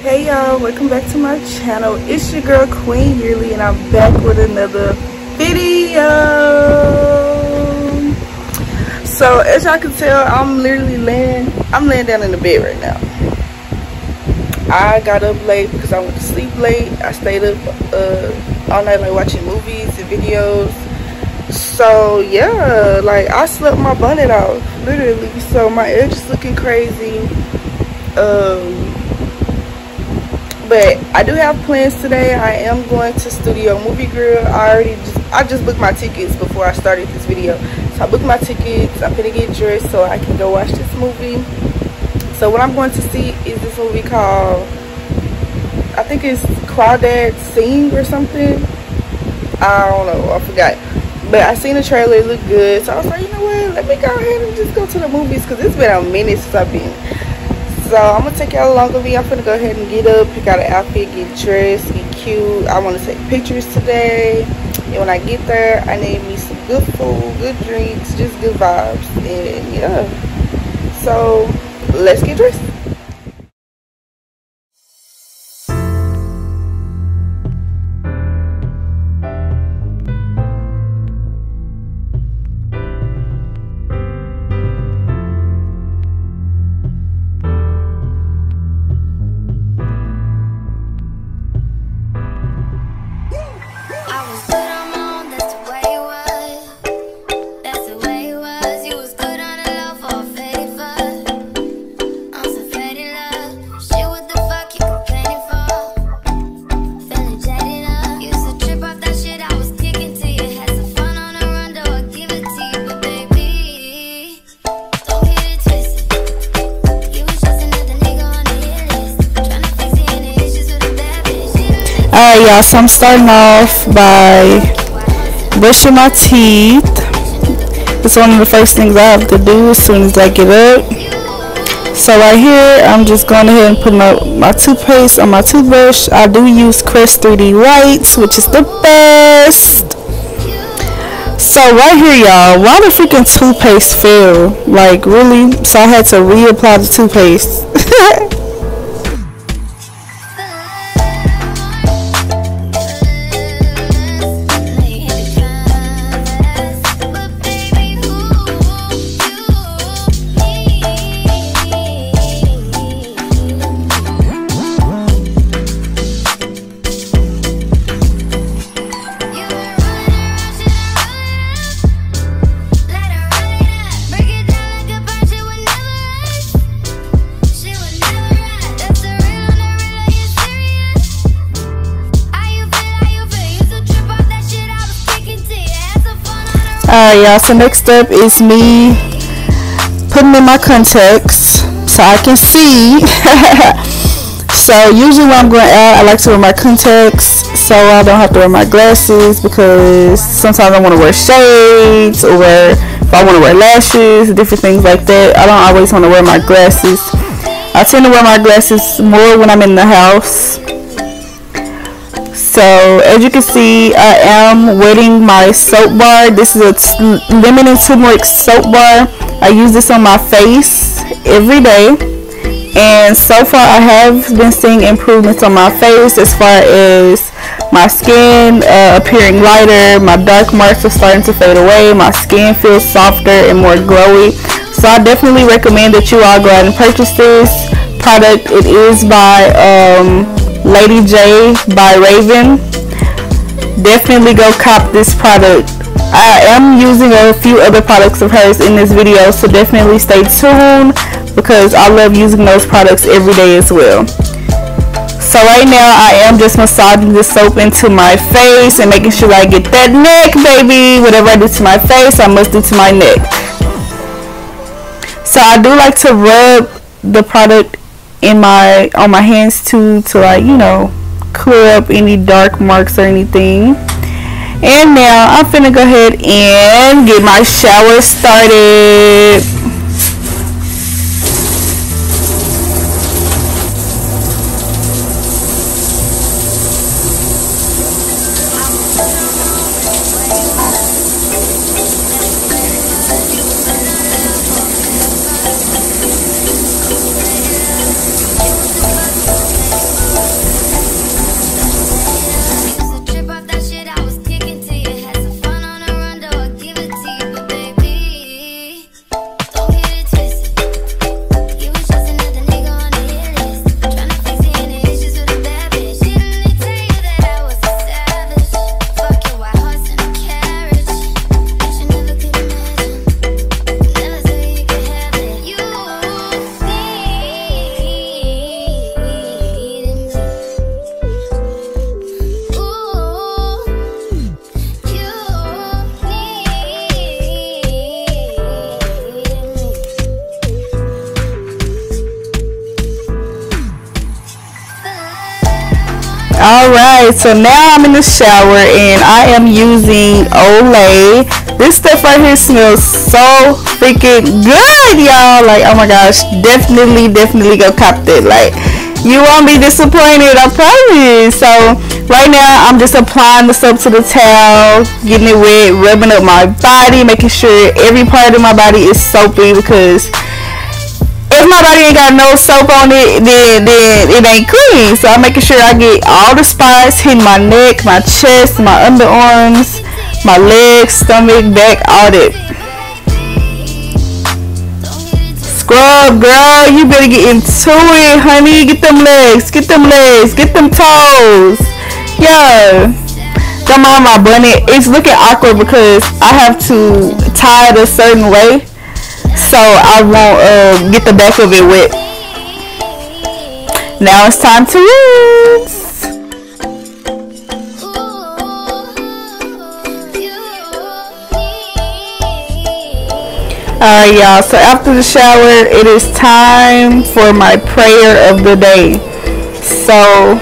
hey y'all. Welcome back to my channel. It's your girl queen Yhierly and i'm back with another video. So as y'all can tell i'm literally laying i'm laying down in the bed right now i got up late because i went to sleep late i stayed up uh, all night like watching movies and videos so yeah like i slept my bonnet off literally so my edge is looking crazy um but I do have plans today. I am going to Studio Movie Grill. I already just I just booked my tickets before I started this video. So I booked my tickets. I'm gonna get dressed so I can go watch this movie. So what I'm going to see is this movie called I think it's Crawdad Sing or something. I don't know. I forgot. But I seen the trailer. It looked good. So I was like, you know what? Let me go ahead and just go to the movies because it's been a minute since I've been so i'm gonna take y'all along with me i'm gonna go ahead and get up pick out an outfit get dressed get cute i want to take pictures today and when i get there i need me some good food good drinks just good vibes and yeah so let's get dressed Alright y'all, so I'm starting off by brushing my teeth. It's one of the first things I have to do as soon as I get up. So right here, I'm just going ahead and putting up my toothpaste on my toothbrush. I do use Crest 3D Whites, which is the best. So right here, y'all, why the freaking toothpaste fail? Like, really? So I had to reapply the toothpaste. Alright y'all, so next up is me putting in my contacts so I can see. so usually when I'm going out, I like to wear my contacts so I don't have to wear my glasses because sometimes I want to wear shades or if I want to wear lashes, different things like that. I don't always want to wear my glasses. I tend to wear my glasses more when I'm in the house so as you can see I am wetting my soap bar. This is a lemon and turmeric soap bar. I use this on my face every day. And so far I have been seeing improvements on my face as far as my skin uh, appearing lighter. My dark marks are starting to fade away. My skin feels softer and more glowy. So I definitely recommend that you all go out and purchase this product. It is by um, Lady J by Raven. Definitely go cop this product. I am using a few other products of hers in this video, so definitely stay tuned because I love using those products every day as well. So right now I am just massaging the soap into my face and making sure I get that neck, baby. Whatever I do to my face, I must do to my neck. So I do like to rub the product in my on my hands too to like you know clear up any dark marks or anything. And now I'm finna go ahead and get my shower started Alright, so now I'm in the shower and I am using Olay. This stuff right here smells so freaking good, y'all. Like, oh my gosh, definitely, definitely go cop it. Like, you won't be disappointed, I promise. So, right now, I'm just applying the soap to the towel, getting it wet, rubbing up my body, making sure every part of my body is soapy because if my body ain't got no soap on it, then then it ain't clean. So I'm making sure I get all the spots hitting my neck, my chest, my underarms, my legs, stomach, back, all that. Scrub, girl, you better get into it, honey. Get them legs, get them legs, get them toes. Yo, Don't mind my bunny. It's looking awkward because I have to tie it a certain way so I won't uh, get the back of it wet. Now it's time to rinse. Alright y'all, so after the shower, it is time for my prayer of the day. So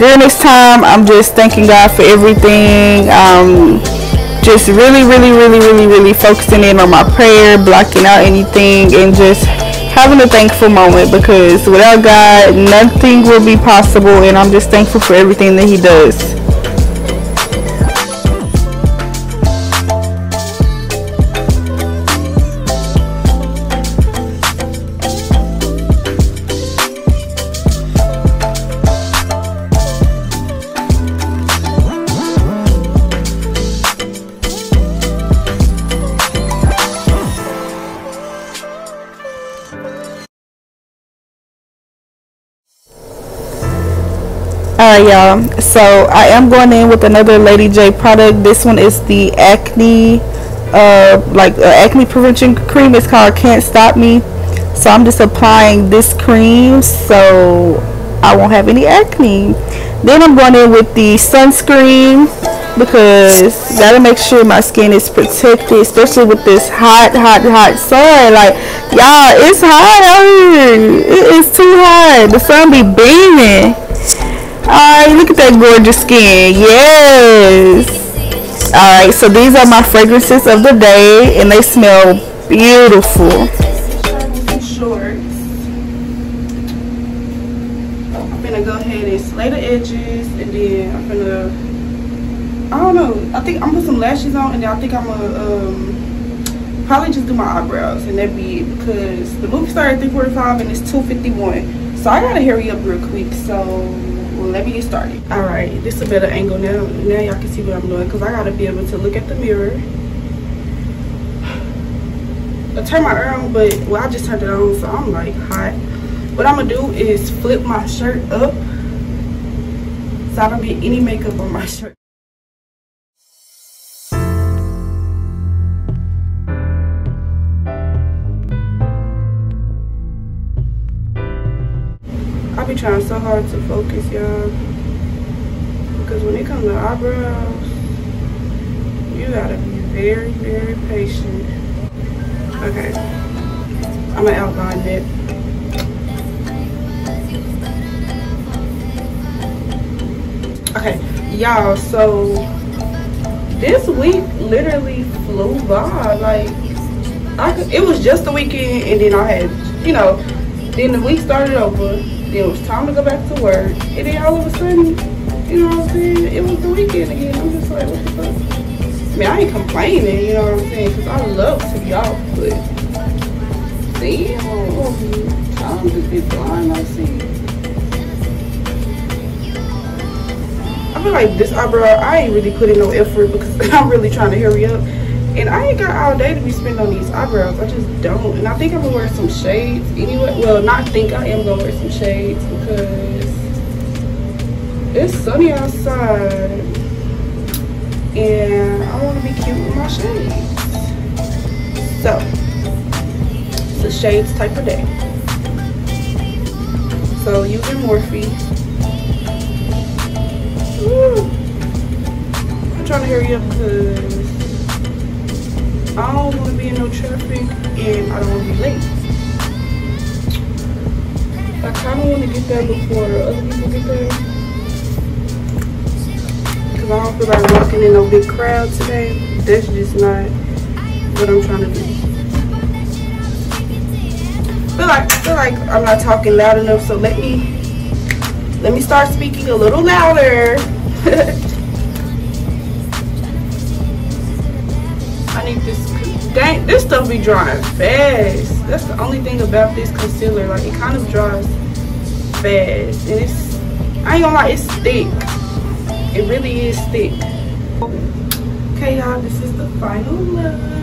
during this time, I'm just thanking God for everything. Um, just really, really, really, really, really focusing in on my prayer, blocking out anything, and just having a thankful moment because without God, nothing will be possible, and I'm just thankful for everything that He does. Alright y'all, so I am going in with another Lady J product. This one is the acne, uh, like uh, acne prevention cream. It's called Can't Stop Me. So I'm just applying this cream so I won't have any acne. Then I'm going in with the sunscreen because gotta make sure my skin is protected, especially with this hot, hot, hot sun. Like y'all, it's hot out here. It is too hot. The sun be beaming. Alright, look at that gorgeous skin. Yes. Alright, so these are my fragrances of the day and they smell beautiful. I'm gonna go ahead and slay the edges and then I'm gonna I don't know. I think I'm gonna put some lashes on and then I think I'm gonna um, probably just do my eyebrows and that be it because the movie started at 3:45 and it's 2:51. So I gotta hurry up real quick. So let me get started. All right this is a better angle. Now now y'all can see what i'm doing because i gotta be able to look at the mirror. I turn my on but well i just turned it on so i'm like hot. What i'm gonna do is flip my shirt up so i don't get any makeup on my shirt trying so hard to focus, y'all. Because when it comes to eyebrows, you gotta be very, very patient. Okay. I'm gonna outline it. Okay, y'all, so this week literally flew by. Like, I could, it was just the weekend, and then I had, you know, then the week started over then it was time to go back to work. And then all of a sudden, you know what I'm saying? It was the weekend again. I'm just like, what the fuck? I mean, I ain't complaining, you know what I'm saying? Because I love to be off, but damn, oh, oh, time just be blind, I see. I feel like this eyebrow, I ain't really putting no effort because I'm really trying to hurry up. And I ain't got all day to be spending on these eyebrows. I just don't. And I think I'm gonna wear some shades anyway. Well, not think I am gonna wear some shades because it's sunny outside. And I wanna be cute with my shades. So, it's a shades type of day. So using Morphe. Woo. I'm trying to hurry up because I don't want to be in no traffic and I don't want to be late. I kind of want to get there before other people get there. because I don't feel like walking in no big crowd today. That's just not what I'm trying to do. feel like feel like I'm not talking loud enough, so let me let me start speaking a little louder. dang this stuff be drying fast. That's the only thing about this concealer. Like it kind of dries fast. And it's I ain't gonna lie, it's thick. It really is thick. Okay y'all, this is the final look.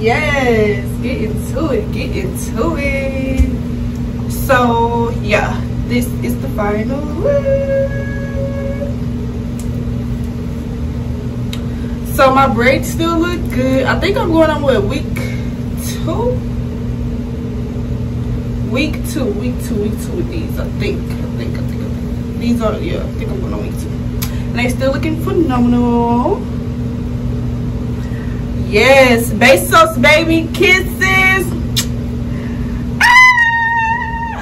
yes get into it get into it so yeah this is the final look so my braids still look good. I think i'm going on what week two? Week two week two week two with these i think i think i think, I think. these are yeah i think i'm going on week two. And they still looking phenomenal. Yes, besos, baby, kisses.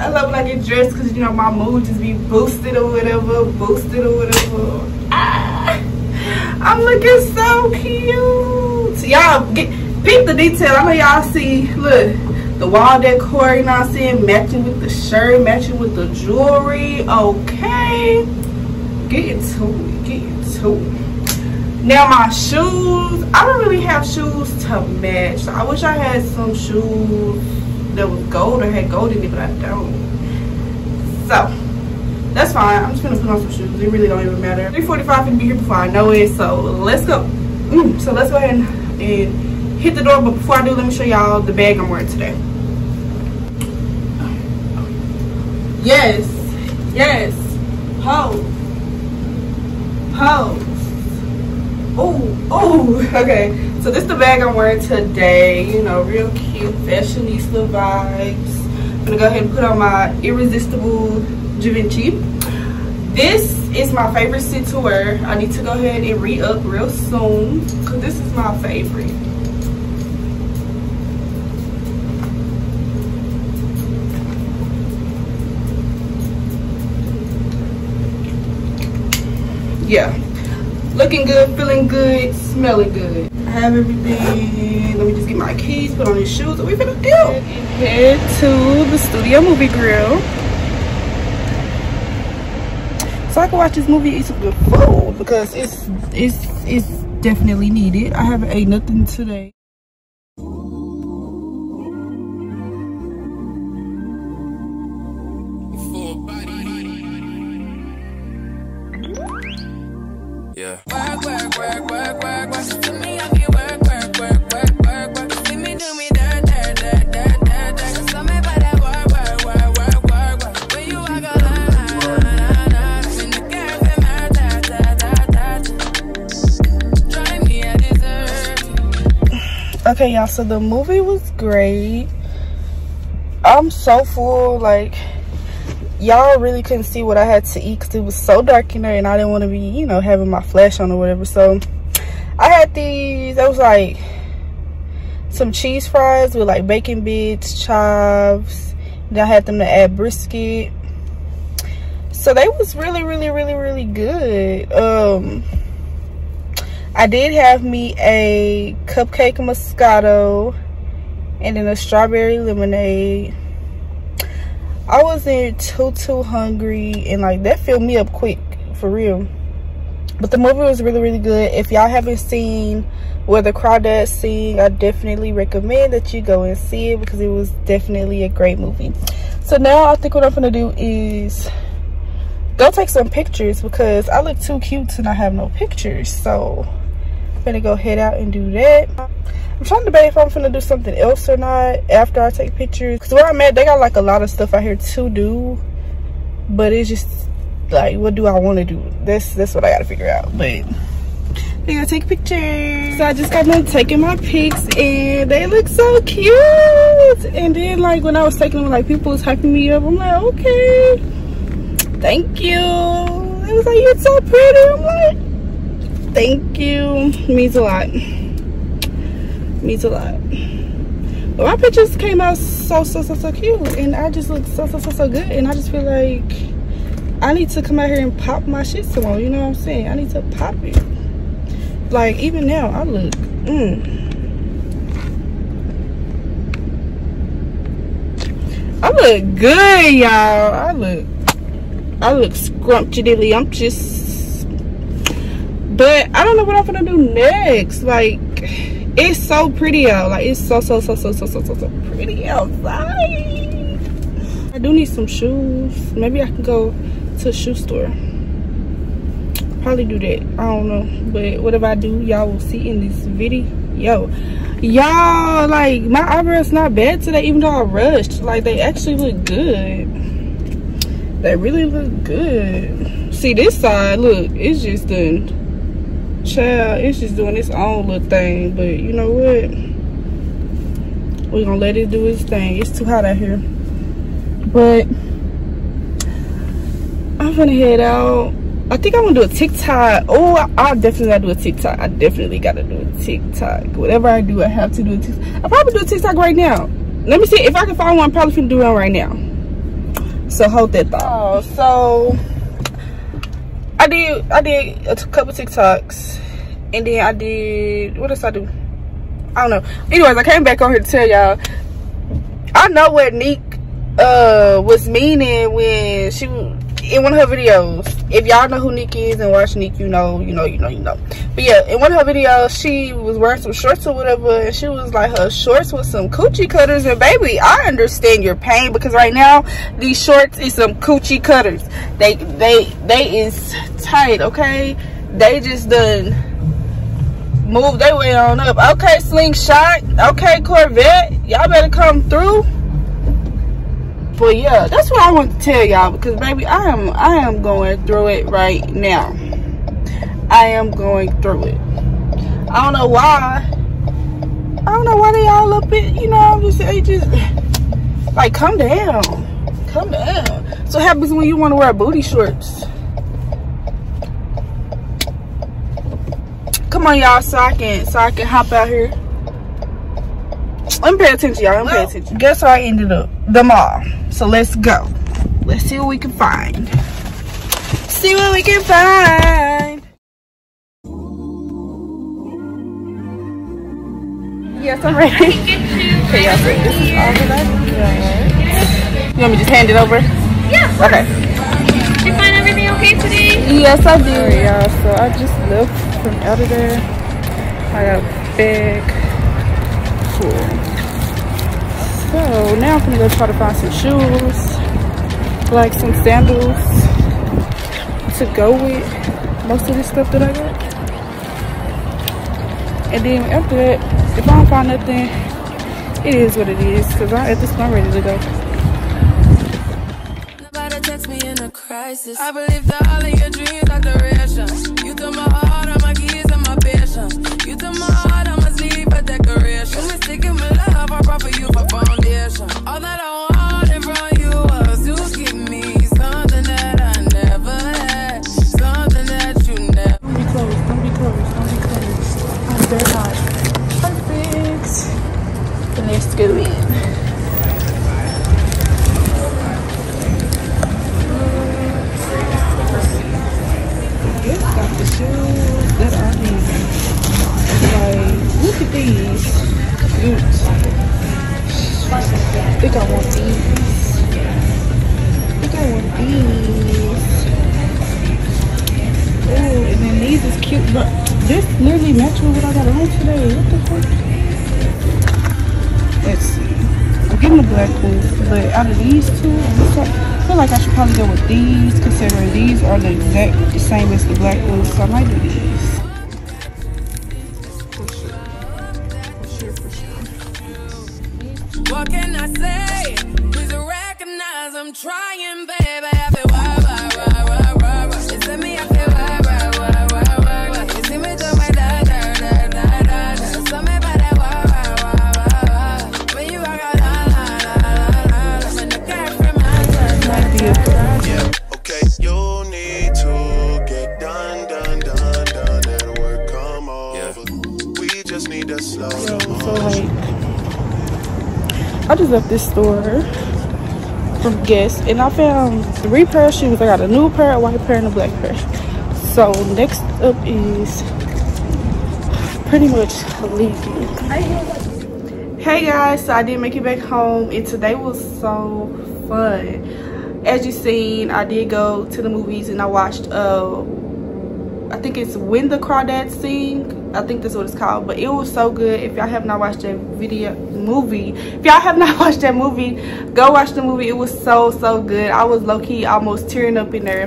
Ah, I love I get dressed because, you know, my mood just be boosted or whatever, boosted or whatever. Ah, I'm looking so cute. Y'all, get peep the detail. I know y'all see, look, the wall decor, you know what I'm saying? Matching with the shirt, matching with the jewelry. Okay. Get into it, get into it. Now my shoes, I don't really have shoes to match. So I wish I had some shoes that was gold or had gold in it, but I don't. So that's fine. I'm just gonna put on some shoes. It really don't even matter. 3:45 can be here before I know it. So let's go. Mm, so let's go ahead and, and hit the door. But before I do, let me show y'all the bag I'm wearing today. Yes, yes, pose, pose oh oh okay. So this is the bag i'm wearing today you know real cute fashionista vibes. I'm gonna go ahead and put on my irresistible givenchy. This is my favorite sit to wear. I need to go ahead and re-up real soon because this is my favorite. Yeah looking good, feeling good, smelling good. I have everything. Let me just get my keys, put on these shoes, and we finna go. Head to the Studio Movie Grill. So I can watch this movie eat some good food because it's it's it's definitely needed. I haven't ate nothing today. Okay, y'all, so the movie was great. I'm so full, like y'all really couldn't see what I had to eat because it was so dark in there and I didn't want to be, you know, having my flash on or whatever. So I had these, that was like some cheese fries with like bacon bits, chives. Then I had them to add brisket. So they was really, really, really, really good. Um, I did have me a cupcake moscato and then a strawberry lemonade I wasn't too too hungry and like that filled me up quick for real. But the movie was really really good. If y'all haven't seen Where the Crawdads Sing, I definitely recommend that you go and see it because it was definitely a great movie. So now I think what I'm gonna do is go take some pictures because I look too cute to not have no pictures. So gonna go head out and do that. I'm trying to debate if I'm gonna do something else or not after I take pictures. Cause where I'm at, they got like a lot of stuff out here to do. But it's just like, what do I want to do? That's that's what I gotta figure out. But I gotta take pictures. So I just got done taking my pics and they look so cute. And then like when I was taking them, like people was hyping me up. I'm like, okay, thank you. It was like, you're so pretty. I'm like, thank you. It means a lot means a lot but my pictures came out so so so so cute and I just look so so so so good and I just feel like I need to come out here and pop my shit some more, you know what I'm saying? I need to pop it. Like even now I look mm. I look good, y'all. I look I look scrumptious. But I don't know what I'm gonna do next. Like it's so pretty out like it's so so so so so so so, so pretty outside. I do need some shoes. Maybe i can go to a shoe store. Probably do that. I don't know. But whatever i do? Y'all will see in this video. Y'all like my eyebrows not bad today even though i rushed. Like they actually look good. They really look good. See this side look it's just done child it's just doing its own little thing but you know what? We're gonna let it do its thing. It's too hot out here. But i'm gonna head out. I think i'm gonna do a tiktok. Oh i, I definitely gotta do a tiktok. I definitely gotta do a tiktok. Whatever i do i have to do a tiktok i'll probably do a tiktok right now. Let me see if i can find one. I'm probably gonna do one right now. So hold that thought. Oh, so I did I did a couple TikToks and then I did what else I do? I don't know. Anyways, I came back on here to tell y'all I know what Neek uh was meaning when she in one of her videos. If y'all know who Neek is and watch Neek, you know, you know, you know, you know. But yeah, in one of her videos, she was wearing some shorts or whatever, and she was like her shorts with some coochie cutters. And baby, I understand your pain because right now these shorts is some coochie cutters. They they they is tight, okay? They just done move their way on up. Okay, slingshot. Okay, Corvette. Y'all better come through but yeah that's what i want to tell y'all because baby i am i am going through it right now. I am going through it. I don't know why. I don't know why they all up it you know i'm just they just like come down. Come down. So what happens when you want to wear booty shorts? Come on y'all so i can so i can hop out here. Let me pay attention, y'all. Let me pay attention. Guess where I ended up? The mall. So let's go. Let's see what we can find. See what we can find. Yes, I'm ready. Okay, y'all. So this is all that I got. You want me to just hand it over? Yeah. Okay. Did you find everything okay today? Yes, I do, y'all. So I just left from out of there. I got a bag. Cool. So now I'm gonna go try to find some shoes, like some sandals to go with most of this stuff that I got. And then after that, if I don't find nothing, it is what it is. Cause I, at this point, I'm ready to go. I believe that all of your dreams are. You took but this literally matches what I got on today. What the fuck? Let's see. I'm getting the black ones, but out of these two, I feel like I should probably go with these, considering these are the exact the same as the black ones, so I might do these. I just left this store from Guess and I found three pair of shoes. I got a new pair, a white pair, and a black pair. So next up is pretty much leaving. Hey guys, so I did make it back home and today was so fun. As you seen, I did go to the movies and I watched uh I think it's When the Crawdads Sing. I think that's what it's called. But it was so good. If y'all have not watched that video movie, if y'all have not watched that movie, go watch the movie. It was so, so good. I was low-key almost tearing up in there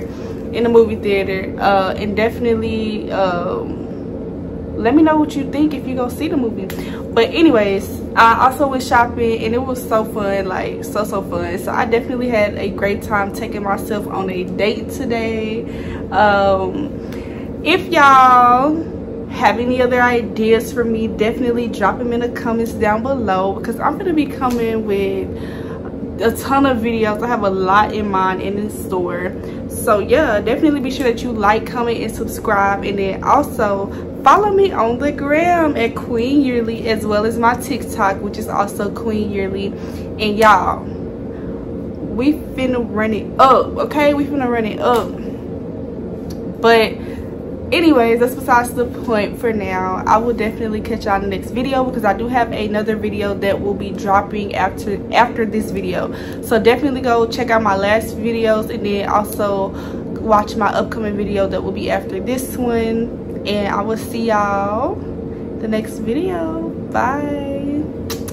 in the movie theater. Uh, and definitely um, let me know what you think if you go see the movie. But anyways, I also went shopping and it was so fun. Like, so, so fun. So I definitely had a great time taking myself on a date today. Um, if y'all have any other ideas for me definitely drop them in the comments down below because i'm going to be coming with a ton of videos. I have a lot in mind and in store. So yeah definitely be sure that you like comment and subscribe. And then also follow me on the gram at queen Yhierly as well as my tiktok which is also queen Yhierly. And y'all we finna run it up okay? We finna run it up. But anyways that's besides the point for now. I will definitely catch y'all in the next video because i do have another video that will be dropping after after this video. So definitely go check out my last videos and then also watch my upcoming video that will be after this one. And i will see y'all the next video. Bye